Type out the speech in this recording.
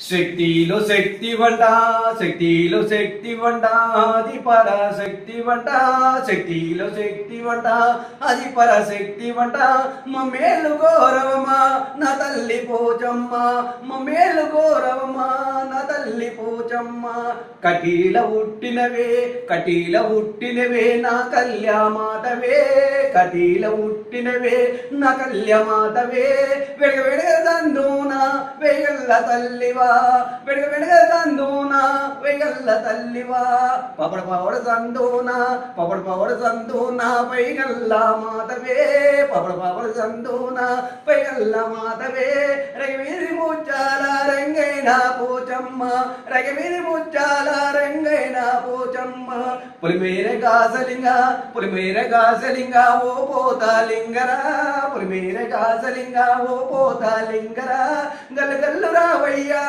శక్తిలో శక్తి వంట శక్తిలో శక్తి వంట అది పరాశక్తి వంట శక్తిలో శక్తి వంట అది పరాశక్తి వంట మా మేలు గౌరవమా నా తల్లి పోచమ్మ. మా మేలు గౌరవమా నా తల్లి పోచమ్మ. కటీల ఉట్టినవే కటీల ఉట్టినవే నా కళ్యామాతవే. కటీల ఉట్టినవే నా కళ్యామాతవే. వెడగ వెడగ దందూన వెగల్ల తల్లివా వెడగ వెడగ తందూనా వెగల్ల తల్లివా. పపడ పవడ సందూనా పపడ పవడ సందూనా పైగల్ల మాతవే పపడ పవడ సందూనా పైగల్ల మాతవే రగవీరి ముచ్చాల రంగైన పోచమ్మ రగవీరి ముచ్చాల రంగైన పోచమ్మ. పులిమేర కాసలింగ పులిమేర కాసలింగ ఓ పోతాలింగరా. పులిమేర కాసలింగ ఓ పోతా లింగరా గల్లు రావయ్యా